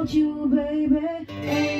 About you, baby,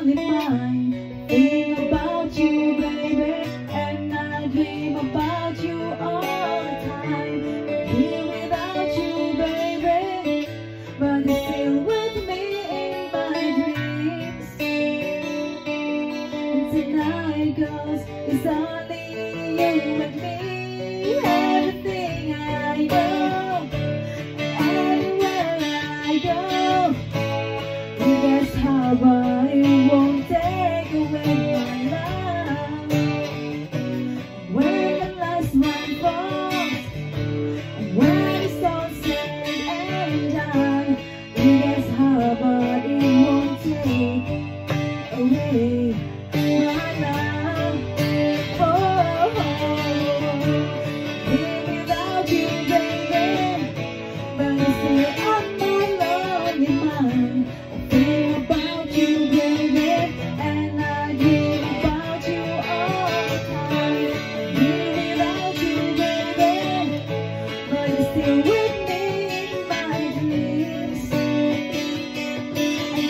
lonely mind. Think about you, baby, and I dream about you all the time. Here without you, baby, but you're still with me in my dreams. And tonight, girls, it's only you and me. Everything I know, anywhere I go. Guess how I won't take away my love. When the last one falls, and when it's all said and done, you guess how it won't take away my love. Oh, oh, oh. here without you, baby, but you're